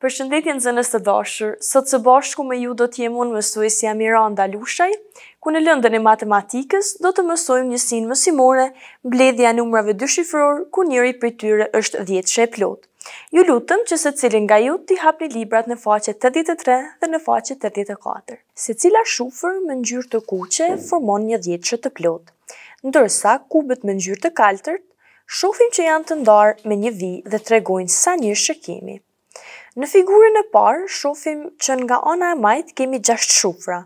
Përshëndetje nxënës të dashur, sot së bashku me ju do të jem unë mësuesja Miranda Lushaj, ku në lëndën e matematikës do të mësojmë njësinë mësimore Mbledhja e numrave dyshifrorë ku njëri prej tyre është dhjetëshe e plotë. Ju lutem që secilin nga ju t'i hapni librat në faqe tetëdhjetë e tre dhe në faqe tetëdhjetë e katër. Secila shufër me ngjyrë të kuqe formon një dhjetëshe të plotë, ndërsa kubet me ngjyrë të kaltërt Shohim që janë të ndarë me një vijë dhe tregojnë sa njëshe kemi. Në figurën e parë shohim që nga ana e majtë kemi gjashtë shufra,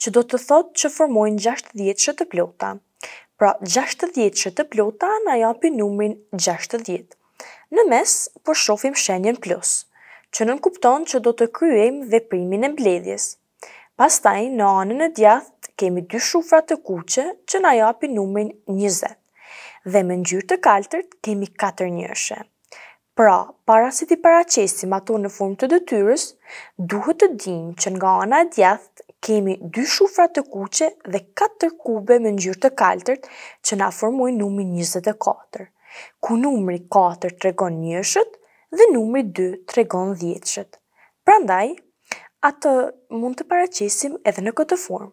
që do të thotë që formojnë gjashtë dhjetëshe të plota. Pra, gjashtë dhjetëshe të plota na japin numrin gjashtëdhjetë. Në mes po shohim shenjën plus, që nënkupton që do të kryejmë veprimin e mbledhjes. Pastaj në anën e djathtë kemi dy shufra të kuqe që na japin numrin njëzet. Dhe me ngjyrë të kaltërt kemi katër njëshe. Pra, para se t'i paraqesim ato në formë të detyrës, duhet të dimë që nga ana e djathtë kemi dy shufra të kuqe dhe katër kube me ngjyrë të kaltërt që na formojnë numrin njëzet e katër, ku numri katër tregon njëshët dhe numri dy tregon dhjetëshët. Prandaj, Atë mund të paraqesim edhe në këtë formë,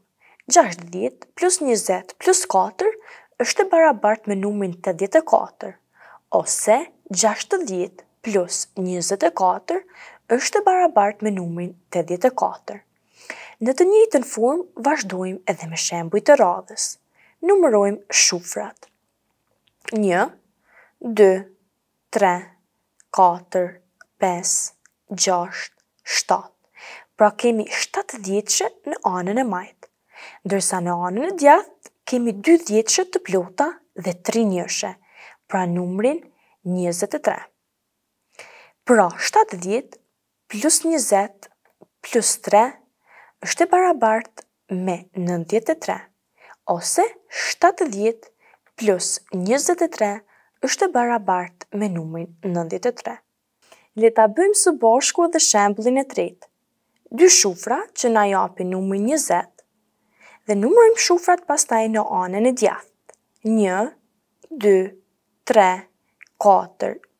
gjashtëdhjetë plus njëzet plus katër është e barabartë me numrin tetëdhjetë e katër, ose gjashtëdhjetë plus njëzet e katër është e barabartë me numrin tetëdhjetë e katër. Në të njëjtën formë vazhdojmë edhe me shembujt e radhës. Numërojmë shufrat. Një, dy, tre, katër, pesë, gjashtë, shtatë. Pra kemi shtatë dhjetëshe në anën e majtë. Ndërsa në anën e djathtë kemi dy dhjetëshe të plota dhe tri njëshe, pra numrin njëzet e tre. Pra shtatëdhjetë plus njëzet plus tre është e barabartë me nëntëdhjetë e tre, ose shtatëdhjetë plus njëzet e tre është e barabartë me numrin nëntëdhjetë e tre. Le ta bëjmë së bashku edhe shembullin e tretë, dy shufra që na japin numrin njëzet dhe numërojmë shufrat pastaj në anën e djathtë, një, dy, tre, katër,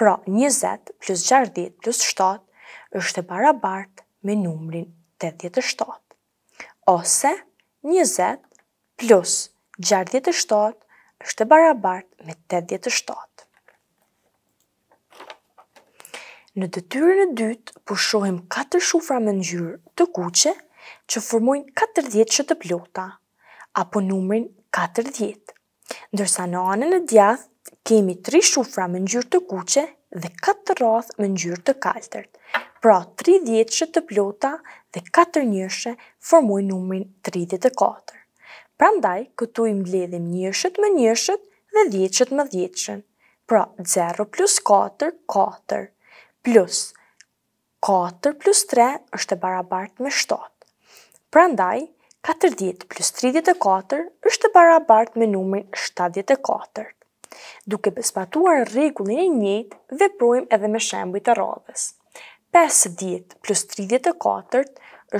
Pra njëzet plus gjashtëdhjetë plus shtatë është e barabartë me numrin tetëdhjetë e shtatë. Ose njëzet plus gjashtëdhjetë e shtatë është e barabartë me tetëdhjetë e shtatë. Në detyrën e dytë po shohim katër shufra me ngjyrë të kuqe që formojnë katër dhjetëshe të plota apo numrin katërdhjetë. Ndërsa në anën e djathtë kemi tri shufra me ngjyrë të kuqe dhe katër rrathë me ngjyrë të kaltërt. Pra tri dhjetëshe të plota dhe katër njëshe formojnë numrin tridhjetë e katër. Prandaj këtu i mbledhim njëshet me njëshet dhe dhjetëshet me dhjetëshen. Pra zero plus katër katër plus Katër plus tre është e barabartë me shtatë. Prandaj, katërdhjetë plus tridhjetë e katër është e barabartë me numrin shtatëdhjetë e katër. Duke zbatuar rregullin e njëjtë, veprojmë edhe me shembujt e radhës. Pesëdhjetë plus tridhjetë e katër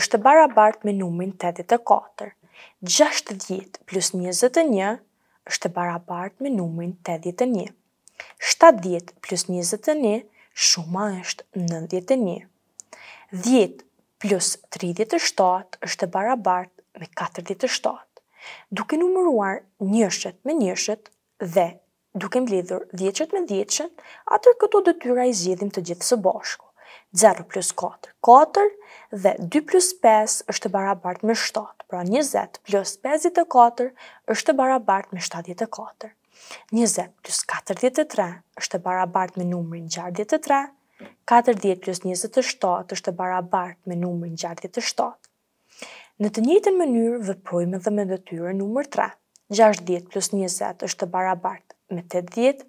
është e barabartë me numrin tetëdhjetë e katër. Gjashtëdhjetë plus njëzet e një është e barabartë me numrin tetëdhjetë e një. Shtatëdhjetë plus njëzet e një, shuma është nëntëdhjetë e një. Dhjetë plus tridhjetë e shtatë është e barabartë me katërdhjetë e shtatë. Duke numëruar njëshet me njëshet dhe duke mbledhur dhjetëshet me dhjetëshen, atëherë këto detyra i zgjidhim të gjithë së bashku. Zero plus katër, katër, dhe dy plus pesë është e barabartë me shtatë, pra njëzet plus pesëdhjetë e katër është e barabartë me shtatëdhjetë e katër. Njëzet plus katërdhjetë e tre është e barabartë me numrin gjashtëdhjetë e tre, katërdhjetë plus njëzet e shtatë është e barabartë me numrin gjashtëdhjetë e shtatë. Në të njëjtën mënyrë veprojmë edhe me detyrën numër tre, gjashtëdhjetë plus njëzet është e barabartë me tetëdhjetë,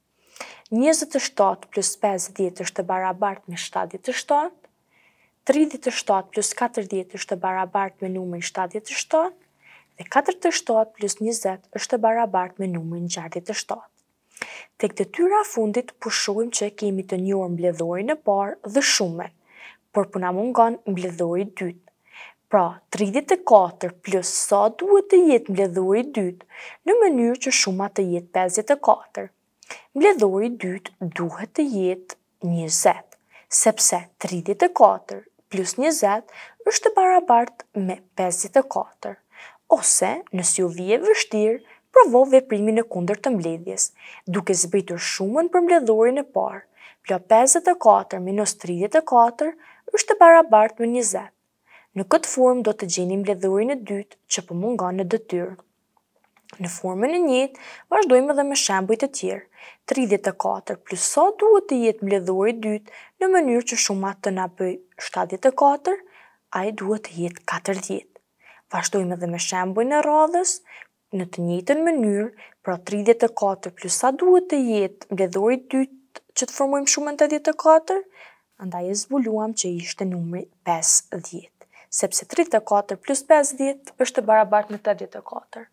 njëzet e shtatë plus pesëdhjetë është e barabartë me shtatëdhjetë e shtatë, tridhjetë e shtatë plus katërdhjetë është e barabartë me numrin shtatëdhjetë e shtatë dhe katërdhjetë e shtatë plus njëzet është e barabartë me numrin gjashtëdhjetë e shtatë. Tek detyra e fundit, po shohim që e kemi të njohur mbledhorin e parë dhe shumën. por po na mungon mbledhori i dytë. Pra, tridhjetë e katër plus sa duhet të jetë mbledhori i dytë, në mënyrë që shuma të jetë pesëdhjetë e katër. Mbledhori i dytë duhet të jetë njëzet, sepse tridhjetë e katër plus njëzet është e barabartë me pesëdhjetë e katër, ose, nëse ju vjen vështirë, Provo veprimin e kundërt të mbledhjes, duke zbritur shumën për mbledhorin e parë, pra pesëdhjetë e katër minus tridhjetë e katër është e barabartë me njëzet. Në këtë formë do të gjeni mbledhorin e dytë që po mungon në detyrë. Në formën e njëjtë vazhdojmë edhe me shembuj të tjerë, tridhjetë e katër plus sa duhet të jetë mbledhori i dytë në mënyrë që shuma të na bëjë shtatëdhjetë e katër, ai duhet të jetë katërdhjetë. Vazhdojmë edhe me shembujt e radhës, në të njëjtën mënyrë, pra tridhjetë e katër plus sa duhet të jetë mbledhori i dytë që të formojmë shumën tetëdhjetë e katër, andaj e zbuluam që ishte numri pesëdhjetë, sepse tridhjetë e katër plus pesëdhjetë është e barabartë me tetëdhjetë e katër.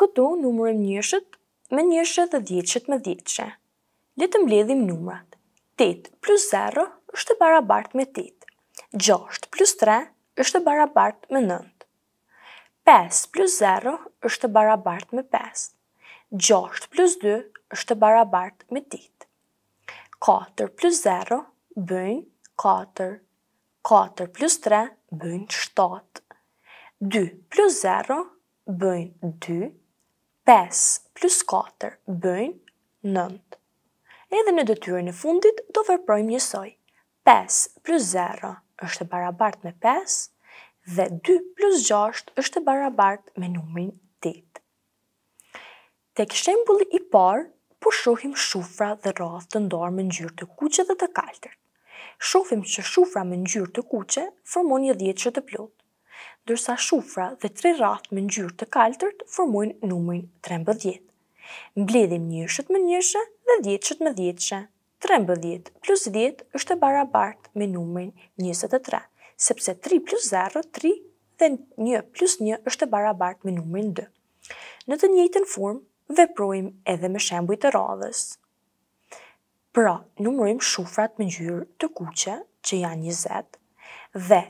Këtu numërojmë njëshët me njëshe dhe dhjetëshet me dhjetëshe. Le të mbledhim numrat. Tetë plus zero është e barabartë me tetë. Gjashtë plus tre është e barabartë me nëntë. Pesë plus zero është e barabartë me pesë. Gjashtë plus dy është e barabartë me tetë. Katër plus zero bëjnë katër. Katër plus tre bëjnë shtatë. Dy plus zero bëjnë dy, pesë plus katër bëjnë nëntë. Edhe në detyrën e fundit do veprojmë njësoj, pesë plus zero është e barabartë me pesë dhe dy plus gjashtë është e barabartë me numrin tetë. Tek shembulli i parë po shohim shufra dhe rrathë të ndarë me ngjyrë të kuqe dhe të kaltër. Shohim që shufra me ngjyrë të kuqe formon një dhjetëshe të plotë, ndërsa shufra dhe tre rrathët me ngjyrë të kaltërt formojnë numrin trembëdhjetë. Mbledhim njëshet me njëshe dhe dhjetëshet me dhjetëshe. Trembëdhjetë plus dhjetë është e barabartë me numrin njëzet e tre, sepse tri plus zero, tri, dhe një plus një është e barabartë me numrin dy. Në të njëjtën formë, veprojmë edhe me shembujt e radhës. Pra, numërojmë shufrat me ngjyrë të kuqe, që janë njëzet, dhe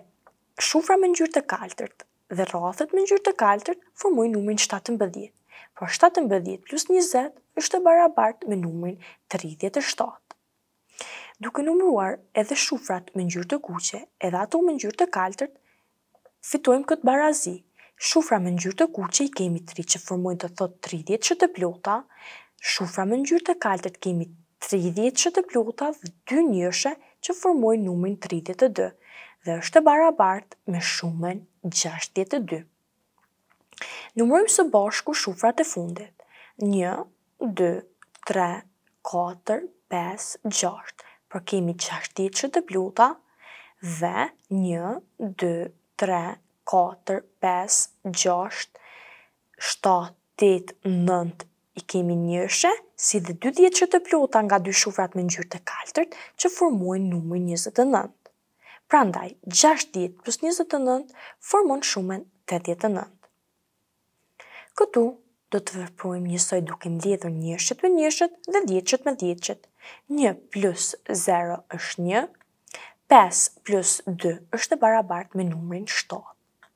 shufra me ngjyrë të kaltërt, dhe rrathet me ngjyrë të kaltërt formojnë numrin shtatëmbëdhjetë, pra shtatëmbëdhjetë plus njëzet është e barabartë me numrin tridhjetë e shtatë. Duke numëruar edhe shufrat me ngjyrë të kuqe edhe ato me ngjyrë të kaltërt, fitojmë këtë barazi. Shufra me ngjyrë të kuqe i kemi tri që formojnë të thotë tri dhjetëshe të plota, shufra me ngjyrë të kaltërt kemi Tri dhjetëshe të plota dhe dy njëshe që formojnë numrin tridhjetë e dy dhe është e barabartë me shumën gjashtëdhjetë e dy. Numërojmë së bashku shufrat e fundit, një, dy, tre, katër, pesë, gjashtë, pra kemi gjashtë dhjetëshe të plota dhe një, dy, tre, katër, pesë, gjashtë, shtatë, tetë, nëntë i kemi njëshe, si dhe dy dhjetëshe të plota nga dy shufrat me ngjyrë të kaltërt që formojnë numrin njëzet e nëntë. Prandaj, gjashtëdhjetë plus njëzet e nëntë formon shumën tetëdhjetë e nëntë. Këtu do të veprojmë njësoj duke mbledhur njëshet me njëshet dhe dhjetëshet me dhjetëshet. Një plus zero është një, pesë plus dy është e barabartë me numrin shtatë.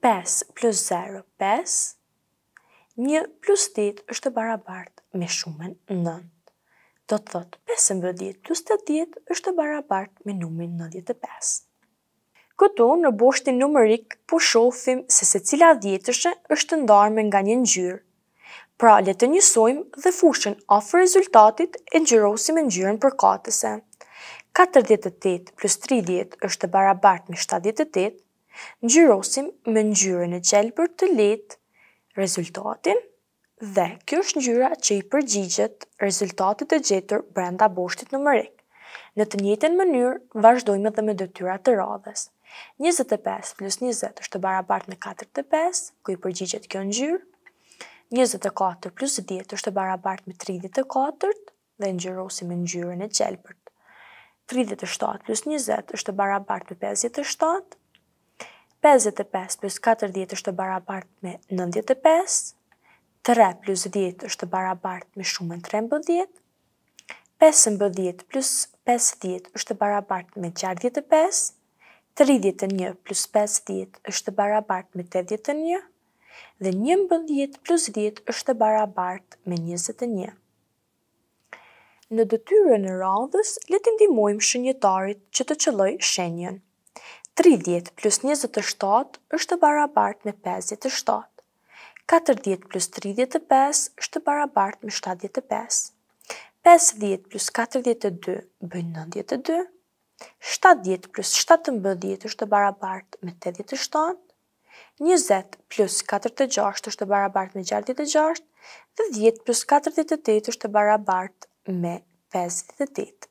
Pesë plus zero, pesë. Një plus tetë është e barabartë me shumën nëntë. Do të thotë pesëmbëdhjetë plus tetëdhjetë është e barabartë me numrin nëntëdhjetë e pesë. Këtu në boshtin numerik po shohim se secila dhjetëshe është ndarë me nga një ngjyrë, Pra le të njehsojmë dhe fushën afër rezultatit ta ngjyrosim me ngjyrën përkatëse. Katërdhjetë e tetë plus tridhjetë është e barabartë me shtatëdhjetë e tetë, ngjyrosim me ngjyrën e gjelbër të lehtë rezultatin dhe kjo është ngjyra që i përgjigjet rezultatit të gjetur brenda boshtit numerik. Në të njëjtën mënyrë vazhdojmë edhe me detyrat e radhës. Njëzet e pesë plus njëzet është e barabartë me katërdhjetë e pesë, ku i përgjigjet kjo ngjyrë. Njëzet e katër plus dhjetë është e barabartë me tridhjetë e katër dhe e ngjyrosim me ngjyrën e gjelbërt. Tridhjetë e shtatë plus njëzet është e barabartë me pesëdhjetë e shtatë. Pesëdhjetë e pesë plus katërdhjetë është e barabartë me nëntëdhjetë e pesë. Tre plus dhjetë është e barabartë me shumën trembëdhjetë. Pesëmbëdhjetë plus pesëdhjetë është e barabartë me gjashtëdhjetë e pesë, tridhjetë e një plus pesëdhjetë është e barabartë me tetëdhjetë e një dhe njëmbëdhjetë plus dhjetë është e barabartë me njëzet e një. Në detyrën e radhës, le t'i ndihmojmë shenjëtarit që të qëllojë shenjën. Tridhjetë plus njëzet e shtatë është e barabartë me pesëdhjetë e shtatë. Katërdhjetë plus tridhjetë e pesë është e barabartë me shtatëdhjetë e pesë. Pesëdhjetë plus katërdhjetë e dy bëjnë nëntëdhjetë e dy. Shtatëdhjetë plus shtatëmbëdhjetë është e barabartë me tetëdhjetë e shtatë. Njëzet plus katërdhjetë e gjashtë është e barabartë me gjashtëdhjetë e gjashtë dhe dhjetë plus katërdhjetë e tetë është e barabartë me pesëdhjetë e tetë.